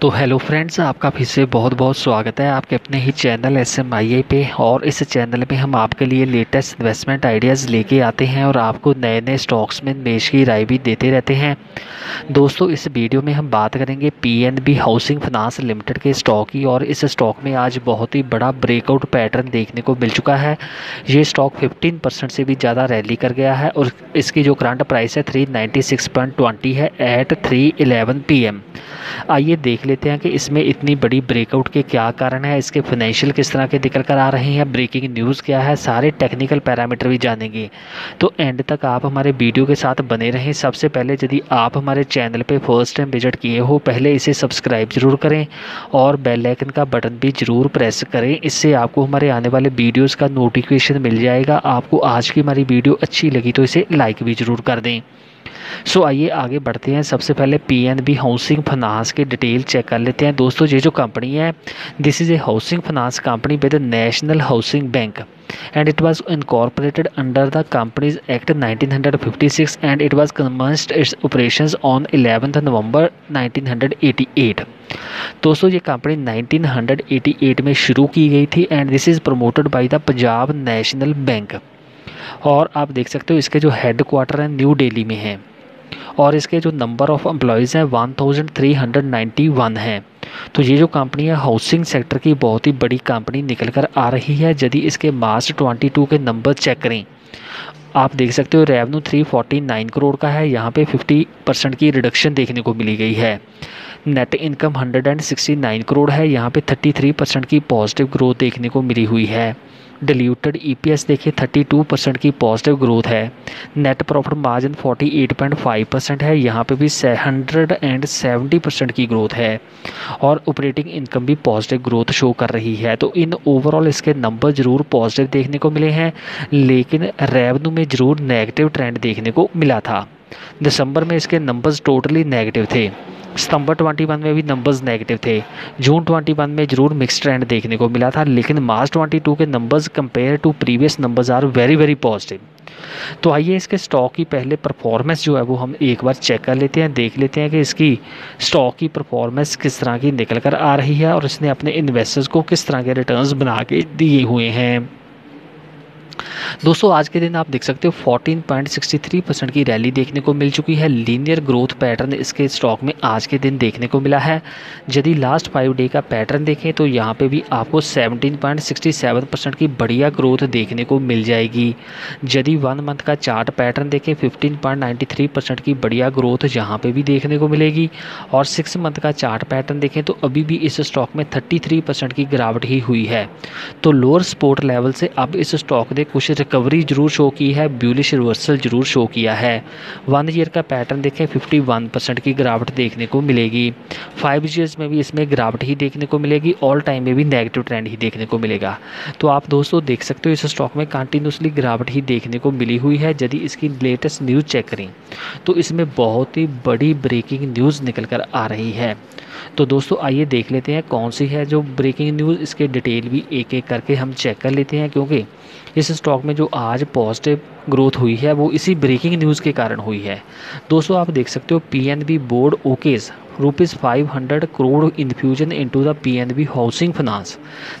तो hello friends आपका फिर से बहुत बहुत स्वागत है आपके अपने ही चैनल एस एम आई पे और इस चैनल में हम आपके लिए लेटेस्ट इन्वेस्टमेंट आइडियाज़ लेके आते हैं और आपको नए नए स्टॉक्स में निवेश की राय भी देते रहते हैं। दोस्तों, इस वीडियो में हम बात करेंगे पीएनबी हाउसिंग फाइनेंस लिमिटेड के स्टॉक की और इस स्टॉक में आज बहुत ही बड़ा ब्रेकआउट पैटर्न देखने को मिल चुका है। ये स्टॉक फिफ्टीन परसेंट से भी ज़्यादा रैली कर गया है और इसकी जो करंट प्राइस है थ्री है एट थ्री पी आइए देख लेते हैं कि इसमें इतनी बड़ी ब्रेकआउट के क्या कारण है? इसके फाइनेंशियल किस तरह के निकल कर आ रहे हैं? ब्रेकिंग न्यूज़ क्या है? सारे टेक्निकल पैरामीटर भी जानेंगे। तो एंड तक आप हमारे वीडियो के साथ बने रहें। सबसे पहले यदि आप हमारे चैनल पर फ़र्स्ट टाइम विज़िट किए हो, पहले इसे सब्सक्राइब ज़रूर करें और बेल आइकन का बटन भी ज़रूर प्रेस करें। इससे आपको हमारे आने वाले वीडियोज़ का नोटिफिकेशन मिल जाएगा। आपको आज की हमारी वीडियो अच्छी लगी तो इसे लाइक भी ज़रूर कर दें। सो आइए आगे बढ़ते हैं। सबसे पहले पीएनबी हाउसिंग फाइनेंस की डिटेल चेक कर लेते हैं। दोस्तों, ये जो कंपनी है this is a housing finance company with national housing bank and it was incorporated under the Companies Act 1956 and it was commenced its operations on 11th November 1988 दोस्तों, ये कंपनी 1988 में शुरू की गई थी and this is promoted by the Punjab national bank और आप देख सकते हो इसके जो हेड क्वार्टर हैं न्यू दिल्ली में हैं। और इसके जो नंबर ऑफ़ एम्प्लॉयज़ हैं one thousand three hundred ninety one है। तो ये जो कंपनी है हाउसिंग सेक्टर की बहुत ही बड़ी कंपनी निकल कर आ रही है। यदि इसके मार्च ट्वेंटी टू के नंबर चेक करें, आप देख सकते हो revenue three forty nine crore का है। यहाँ पे फिफ्टी परसेंट की रिडक्शन देखने को मिली गई है। Net income hundred and sixty nine crore है। यहाँ पे थर्टी थ्री परसेंट की पॉजिटिव ग्रोथ देखने को मिली हुई है। डिल्यूटेड ईपीएस देखिए 32 परसेंट की पॉजिटिव ग्रोथ है। नेट प्रॉफिट मार्जिन 48.5 परसेंट है। यहाँ पे भी हंड्रेड एंड सेवेंटी परसेंट की ग्रोथ है और ऑपरेटिंग इनकम भी पॉजिटिव ग्रोथ शो कर रही है। तो इन ओवरऑल इसके नंबर ज़रूर पॉजिटिव देखने को मिले हैं, लेकिन रेवन्यू में ज़रूर नेगेटिव ट्रेंड देखने को मिला था। दिसंबर में इसके नंबर्स टोटली नेगेटिव थे। सितंबर 21 में भी नंबर्स नेगेटिव थे। जून 21 में ज़रूर मिक्स ट्रेंड देखने को मिला था, लेकिन मार्च 22 के numbers compare to previous numbers are very very positive तो आइए इसके स्टॉक की पहले परफॉर्मेंस जो है वो हम एक बार चेक कर लेते हैं, देख लेते हैं कि इसकी स्टॉक की परफॉर्मेंस किस तरह की निकल कर आ रही है और इसने अपने इन्वेस्टर्स को किस तरह के रिटर्न्स बना के दिए हुए हैं। दोस्तों, आज के दिन आप देख सकते हो 14.63 परसेंट की रैली देखने को मिल चुकी है। लीनियर ग्रोथ पैटर्न इसके स्टॉक में आज के दिन देखने को मिला है। यदि लास्ट फाइव डे का पैटर्न देखें तो यहाँ पे भी आपको 17.67 परसेंट की बढ़िया ग्रोथ देखने को मिल जाएगी। यदि वन मंथ का चार्ट पैटर्न देखें 15.93 परसेंट की बढ़िया ग्रोथ यहाँ पे भी देखने को मिलेगी। और सिक्स मंथ का चार्ट पैटर्न देखें तो अभी भी इस स्टॉक में थर्टी परसेंट की गिरावट ही हुई है। तो लोअर सपोर्ट लेवल से अब इस स्टॉक ने कुछ रिकवरी ज़रूर शो की है ब्यूलिश रिवर्सल ज़रूर शो किया है। वन ईयर का पैटर्न देखें 51 परसेंट की गिरावट देखने को मिलेगी। फाइव ईयर्स में भी इसमें गिरावट ही देखने को मिलेगी ऑल टाइम में भी नेगेटिव ट्रेंड ही देखने को मिलेगा। तो आप दोस्तों देख सकते हो, इस स्टॉक में कंटिन्यूसली गिरावट ही देखने को मिली हुई है, यदि इसकी लेटेस्ट न्यूज़ चेक करें तो इसमें बहुत ही बड़ी ब्रेकिंग न्यूज़ निकल कर आ रही है। तो दोस्तों आइए देख लेते हैं, कौन सी है जो ब्रेकिंग न्यूज़ इसके डिटेल भी एक एक करके हम चेक कर लेते हैं, क्योंकि इस स्टॉक में जो आज पॉजिटिव ग्रोथ हुई है, वो इसी ब्रेकिंग न्यूज़ के कारण हुई है। दोस्तों, आप देख सकते हो PNB board okays rupees five hundred crore infusion into the PNB housing finance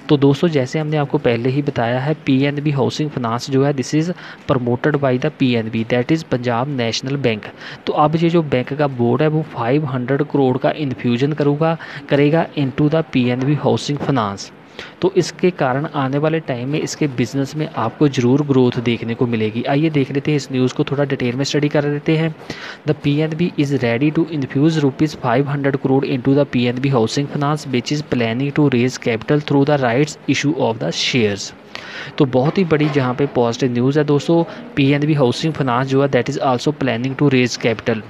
तो दोस्तों, जैसे हमने आपको पहले ही बताया है पीएनबी हाउसिंग फाइनेंस जो है this is promoted by the PNB that is Punjab national bank तो अब ये जो बैंक का बोर्ड है, वो फाइव हंड्रेड करोड़ का इन्फ्यूजन करूँगा, करेगा into the PNB housing finance तो इसके कारण आने वाले टाइम में इसके बिज़नेस में आपको ज़रूर ग्रोथ देखने को मिलेगी। आइए देख लेते हैं इस न्यूज़ को थोड़ा डिटेल में स्टडी कर लेते हैं। The P N B is ready to infuse rupees five hundred crore into the P N B housing finance which is planning to raise capital through the rights issue of the shares तो बहुत ही बड़ी जहाँ पे positive news है दोस्तों। P N B housing finance जो है that is also planning to raise capital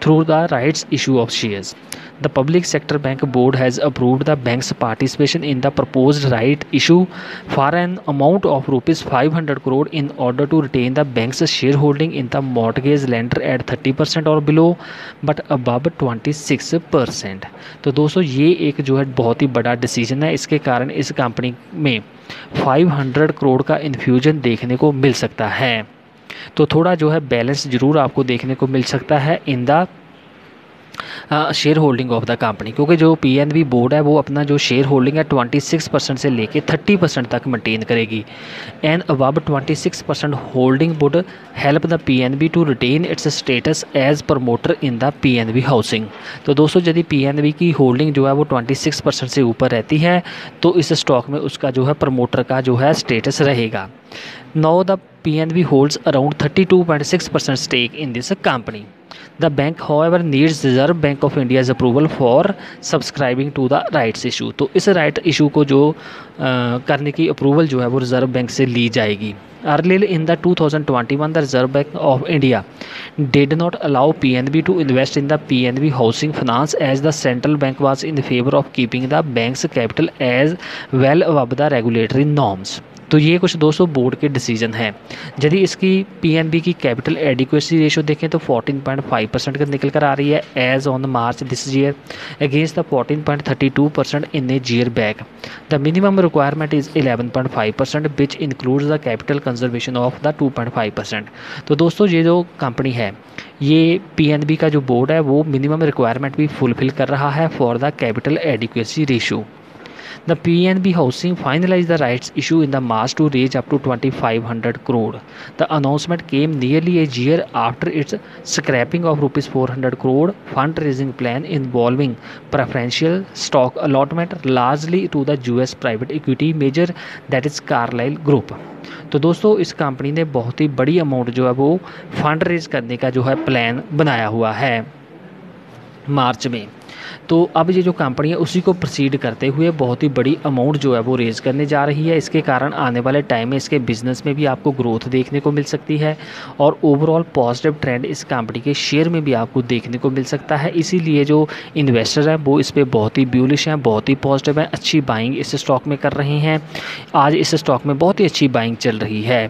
through the rights issue of shares. The Public Sector Bank Board has approved the bank's participation in the proposed right issue for an amount of rupees 500 crore in order to retain the bank's shareholding in the mortgage lender at 30% or below but above 26%. तो दोस्तों ये एक जो है बहुत ही बड़ा decision है इसके कारण इस कंपनी में 500 करोड़ का इन्फ्यूजन देखने को मिल सकता है तो थोड़ा जो है बैलेंस ज़रूर आपको देखने को मिल सकता है in the shareholding of the company क्योंकि जो पीएनबी बोर्ड है, वो अपना जो शेयर होल्डिंग है 26 परसेंट से लेके 30 परसेंट तक मेंटेन करेगी। एंड अब 26 percent holding would help the PNB to retain its status as promoter in the PNB housing तो दोस्तों, यदि पीएनबी की होल्डिंग जो है, वो 26 परसेंट से ऊपर रहती है तो इस स्टॉक में उसका जो है प्रमोटर का जो है स्टेटस रहेगा। No the P N B holds around thirty two point the bank however needs reserve bank of India's approval for subscribing to the rights issue तो इस राइट इशू को जो आ, करने की अप्रूवल जो है वो रिज़र्व बैंक से ली जाएगी। Earlier in the 2021 the reserve bank of India did not allow PNB to invest in the PNB housing finance as the central bank was in favour of keeping the bank's capital as well above the regulatory norms तो ये कुछ दोस्तों board के decision हैं। यदि इसकी PNB की capital adequacy ratio देखें तो 14.5 परसेंट का निकल कर आ रही है as on March this year against the 14.32 percent in a year back the minimum requirement is 11.5 percent which includes the capital conservation of the 2.5 percent तो दोस्तों ये जो कंपनी है, ये पीएनबी का जो बोर्ड है, वो मिनिमम रिक्वायरमेंट भी फुलफिल कर रहा है for the capital adequacy ratio The PNB Housing finalized the rights issue in the March to raise up to 2500 crore. The announcement came nearly a year after its scrapping of rupees 400 crore fundraising plan involving preferential stock allotment largely to the US private equity major that is Carlyle Group. तो दोस्तों इस company ने बहुत ही बड़ी amount जो है वो fund raise करने का जो है प्लान बनाया हुआ है मार्च में तो अब ये जो कंपनी है, उसी को प्रोसीड करते हुए बहुत ही बड़ी अमाउंट जो है वो रेज़ करने जा रही है। इसके कारण आने वाले टाइम में इसके बिज़नेस में भी आपको ग्रोथ देखने को मिल सकती है और ओवरऑल पॉजिटिव ट्रेंड इस कंपनी के शेयर में भी आपको देखने को मिल सकता है। इसीलिए जो इन्वेस्टर हैं, वो इस पर बहुत ही ब्यूलिश हैं, बहुत ही पॉजिटिव हैं, अच्छी बाइंग इस स्टॉक में कर रहे हैं। आज इस स्टॉक में बहुत ही अच्छी बाइंग चल रही है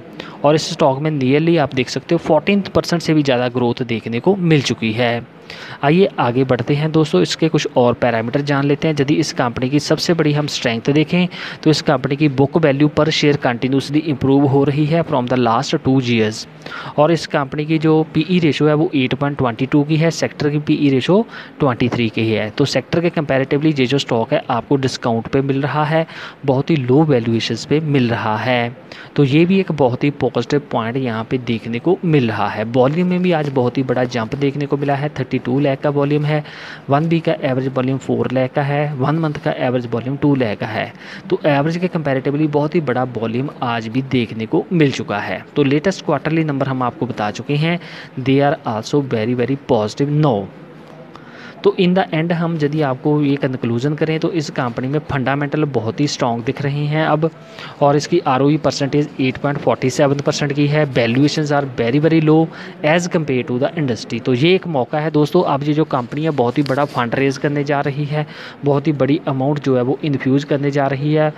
और इस स्टॉक में नियरली आप देख सकते हो फोर्टीन परसेंट से भी ज़्यादा ग्रोथ देखने को मिल चुकी है। आइए आगे बढ़ते हैं दोस्तों, इसके कुछ और पैरामीटर जान लेते हैं। यदि इस कंपनी की सबसे बड़ी हम स्ट्रेंथ देखें तो इस कंपनी की book value per share continuously improve हो रही है from the last two years और इस कंपनी की जो पीई रेशो e है, वो 8.22 की है सेक्टर की पीई रेशो 23 की है। तो सेक्टर के कंपैरेटिवली ये जो स्टॉक है, आपको डिस्काउंट पे मिल रहा है, बहुत ही लो वैल्यूएशन पे मिल रहा है। तो ये भी एक बहुत ही पॉजिटिव पॉइंट यहाँ पे देखने को मिल रहा है। वॉल्यूम में भी आज बहुत ही बड़ा जंप देखने को मिला है थर्टी टू लैक का वॉल्यूम है वन वीक का एवरेज वॉल्यूम फोर लैक का है वन मंथ का एवरेज वॉल्यूम टू लैख का है। तो एवरेज के कंपेरेटिवली बहुत ही बड़ा वॉल्यूम आज भी देखने को मिल चुका है। तो लेटेस्ट क्वार्टरली नंबर हम आपको बता चुके हैं they are also very very positive no तो इन द एंड हम यदि आपको ये कंक्लूजन करें तो इस कंपनी में फंडामेंटल बहुत ही स्ट्रॉन्ग दिख रहे हैं अब, और इसकी आर परसेंटेज 8.47 परसेंट की है। Valuations are very very low as compared to the industry तो ये एक मौका है दोस्तों, अब ये जो कंपनी है, बहुत ही बड़ा फंड रेज करने जा रही है। बहुत ही बड़ी अमाउंट जो है, वो इन्फ्यूज़ करने जा रही है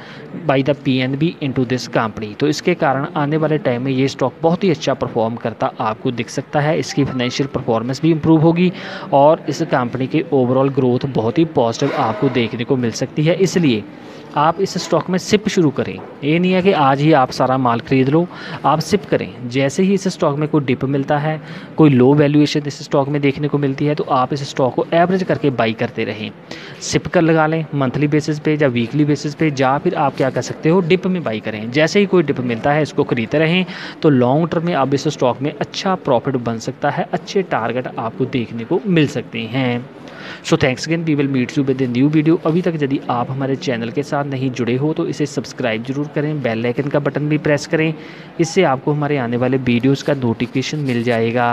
by the P N B into this company तो इसके कारण आने वाले टाइम में ये स्टॉक बहुत ही अच्छा परफॉर्म करता आपको दिख सकता है। इसकी फाइनेंशियल परफॉर्मेंस भी इम्प्रूव होगी, और इस कंपनी की ओवरऑल ग्रोथ बहुत ही पॉजिटिव आपको देखने को मिल सकती है। इसलिए आप इस स्टॉक में सिप शुरू करें। ये नहीं है कि आज ही आप सारा माल खरीद लो, आप सिप करें। जैसे ही इस स्टॉक में कोई डिप मिलता है, कोई लो वैल्यूएशन इस स्टॉक में देखने को मिलती है तो आप इस स्टॉक को एवरेज करके बाई करते रहें। सिप कर लगा लें मंथली बेसिस पे या वीकली बेसिस पे, या फिर आप क्या कर सकते हो डिप में बाई करें। जैसे ही कोई डिप मिलता है, इसको खरीदते रहें तो लॉन्ग टर्म में आप इस स्टॉक में अच्छा प्रॉफिट बन सकता है, अच्छे टारगेट आपको देखने को मिल सकते हैं। So thanks again we will meet you with new video अभी तक यदि आप हमारे चैनल के साथ नहीं जुड़े हो तो इसे सब्सक्राइब ज़रूर करें। बेल आइकन का बटन भी प्रेस करें। इससे आपको हमारे आने वाले वीडियोज़ का नोटिफिकेशन मिल जाएगा।